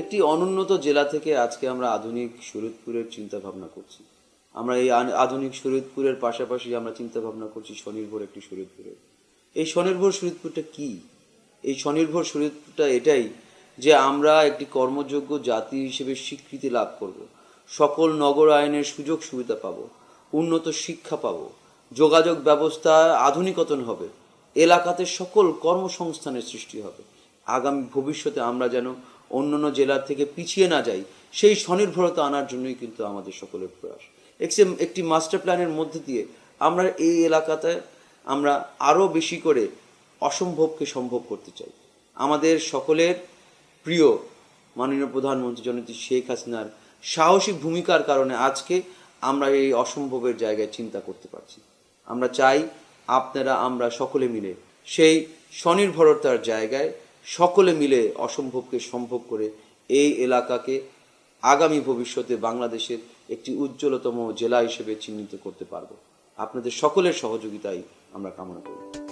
একটি অনুন্নত জেলা থেকে আজকে আমরা আধুনিক শরীয়তপুরের চিন্তা ভাবনা করছি। আমরা এই আধুনিক শরীয়তপুরের পাশাপাশি আমরা চিন্তা ভাবনা করছি স্বনির্ভর একটি শরীয়তপুরের। এই স্বনির্ভর শরীয়তপুরটা কি? এই স্বনির্ভর শরীয়তপুরটা এটাই যে আমরা একটি কর্মযোগ্য জাতি হিসেবে স্বীকৃতি লাভ করব। সকল নগর আইনের সুযোগ সুবিধা পাব, উন্নত শিক্ষা পাব, যোগাযোগ ব্যবস্থা আধুনিকতন হবে, এলাকাতে সকল কর্মসংস্থানের সৃষ্টি হবে। আগামী ভবিষ্যতে আমরা যেন অন্যান্য জেলার থেকে পিছিয়ে না যাই, সেই স্বনির্ভরতা আনার জন্যই কিন্তু আমাদের সকলের প্রয়াস। একসে- একটি মাস্টার প্ল্যানের মধ্যে দিয়ে আমরা এই এলাকাতে আমরা আরও বেশি করে অসম্ভবকে সম্ভব করতে চাই। আমাদের সকলের প্রিয় মাননীয় প্রধানমন্ত্রী জননেত্রী শেখ হাসিনার সাহসী ভূমিকার কারণে আজকে আমরা এই অসম্ভবের জায়গায় চিন্তা করতে পারছি। আমরা চাই আপনারা, আমরা সকলে মিলে সেই স্বনির্ভরতার জায়গায় সকলে মিলে অসম্ভবকে সম্ভব করে এই এলাকাকে আগামী ভবিষ্যতে বাংলাদেশের একটি উজ্জ্বলতম জেলা হিসেবে চিহ্নিত করতে পারব। আপনাদের সকলের সহযোগিতাই আমরা কামনা করি।